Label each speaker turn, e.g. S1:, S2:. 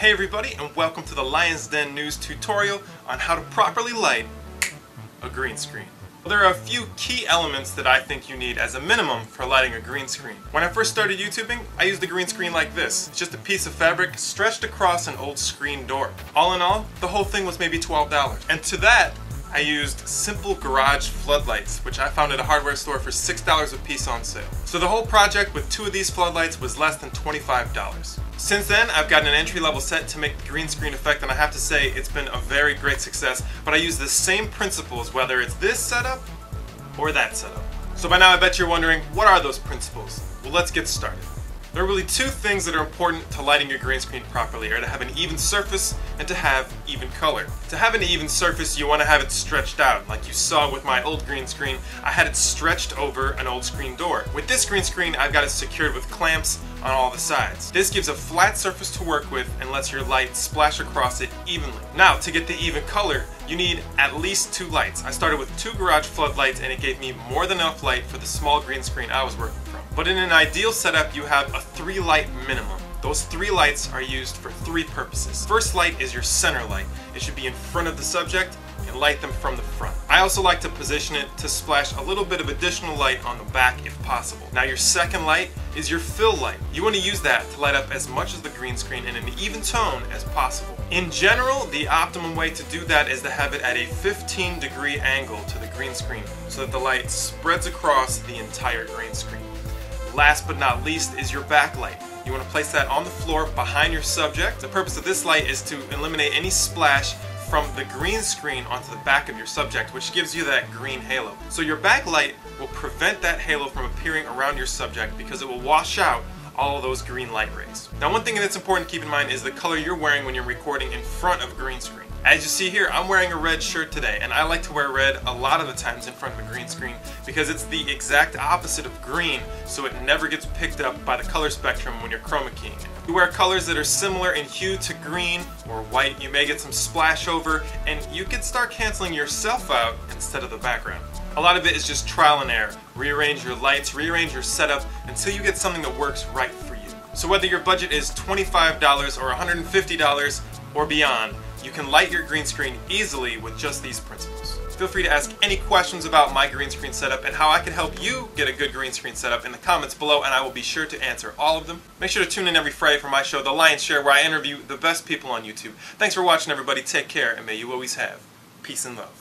S1: Hey everybody and welcome to the Lions Den News tutorial on how to properly light a green screen. There are a few key elements that I think you need as a minimum for lighting a green screen. When I first started YouTubing, I used a green screen like this. It's just a piece of fabric stretched across an old screen door. All in all, the whole thing was maybe $12. And to that, I used simple garage floodlights, which I found at a hardware store for $6 a piece on sale. So the whole project with two of these floodlights was less than $25. Since then, I've gotten an entry-level set to make the green screen effect, and I have to say it's been a very great success, but I use the same principles whether it's this setup or that setup. So by now I bet you're wondering, what are those principles? Well, let's get started. There are really two things that are important to lighting your green screen properly, are to have an even surface and to have even color. To have an even surface, you want to have it stretched out. Like you saw with my old green screen, I had it stretched over an old screen door. With this green screen, I've got it secured with clamps on all the sides. This gives a flat surface to work with and lets your light splash across it evenly. Now, to get the even color, you need at least two lights. I started with two garage floodlights and it gave me more than enough light for the small green screen I was working from. But in an ideal setup, you have a three light minimum. Those three lights are used for three purposes. First light is your center light. It should be in front of the subject and light them from the front. I also like to position it to splash a little bit of additional light on the back if possible. Now your second light is your fill light. You want to use that to light up as much of the green screen in an even tone as possible. In general, the optimum way to do that is to have it at a 15 degree angle to the green screen so that the light spreads across the entire green screen. Last but not least is your backlight. You want to place that on the floor behind your subject. The purpose of this light is to eliminate any splash from the green screen onto the back of your subject, which gives you that green halo. So your backlight will prevent that halo from appearing around your subject because it will wash out all those green light rays. Now one thing that's important to keep in mind is the color you're wearing when you're recording in front of a green screen. As you see here, I'm wearing a red shirt today, and I like to wear red a lot of the times in front of a green screen because it's the exact opposite of green, so it never gets picked up by the color spectrum when you're chroma keying. You wear colors that are similar in hue to green or white, you may get some splash over, and you could start canceling yourself out instead of the background. A lot of it is just trial and error. Rearrange your lights, rearrange your setup until you get something that works right for you. So whether your budget is $25 or $150 or beyond, you can light your green screen easily with just these principles. Feel free to ask any questions about my green screen setup and how I can help you get a good green screen setup in the comments below and I will be sure to answer all of them. Make sure to tune in every Friday for my show, The Lion's Share, where I interview the best people on YouTube. Thanks for watching everybody, take care, and may you always have peace and love.